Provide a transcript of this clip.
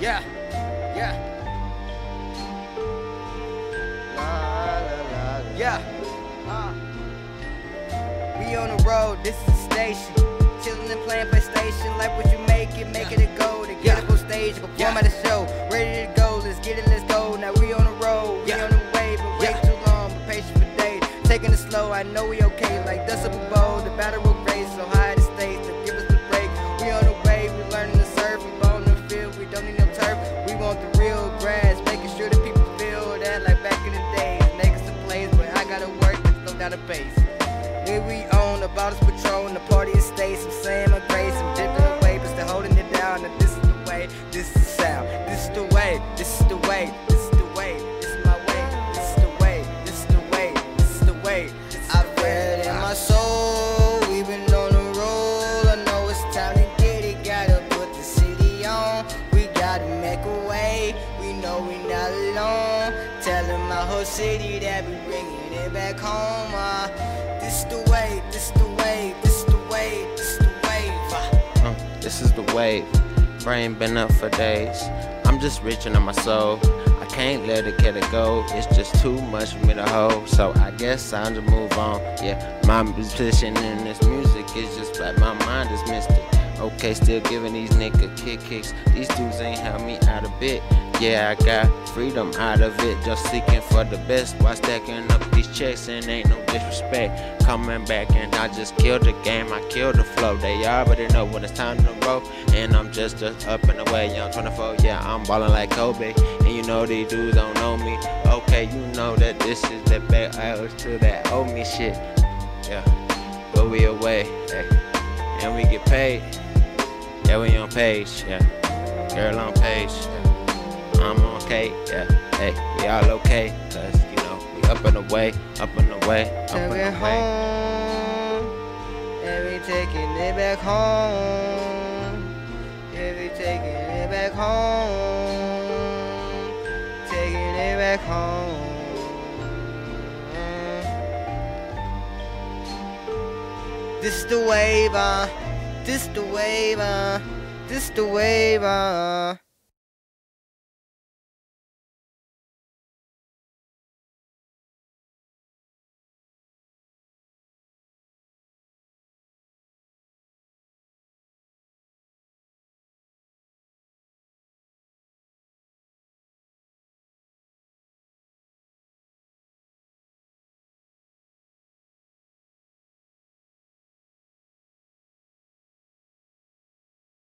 Yeah, yeah. La, la, la, la. Yeah. Uh. We on the road, this is the station. Chillin' and playing PlayStation, like what you make it, make it a go. To get Yeah. up on stage, perform Yeah. at a show. Ready to go, let's get it, let's go. Now we on the road, we Yeah. on the way, but wait Yeah. too long, but patient for days. Taking it slow, I know we okay, like dust up a bowl. The battle will race, so high the stakes, so give us down the pace. Then we own the bottles patrol and the party is stays. I'm saying my grace, I'm dipping away, but still holding it down. And this is the way, this is the sound, this is the way, this is the way, this is the way, this is my way, this is the way, this is the way, this is the way. I it in my soul. We've been on the roll. I know it's time to get it. Gotta put the city on. We gotta make a way. We know we're not alone. Telling my whole city that we bringing it back home. Uh, this the way. This the way. This the way. This the wave. Uh. Uh, this is the wave. Brain been up for days. I'm just reaching on my soul. I can't let it get it go. It's just too much for me to hold. So I guess I'll just move on. Yeah, my position in this music is just like my mind is mystic. Okay, still giving these nigga kick kicks. These dudes ain't helped me out a bit. Yeah, I got freedom out of it. Just seeking for the best while stacking up these checks and ain't no disrespect. Coming back and I just killed the game. I killed the flow. They already know when it's time to roll. And I'm just up and away, young 24. Yeah, I'm ballin' like Kobe. And you know these dudes don't know me. Okay, you know that this is the back hours to that owe me shit. Yeah, but we away. Hey. And we get paid. Yeah, we on page. Yeah, girl on page. Yeah. I'm okay. Yeah, hey, we all okay. Cause you know we up and away, up and away, up and away. home, and we taking it back home. Yeah, we taking it back home, taking it back home. This is the wave, uh, this the wave, uh, this the wave, uh.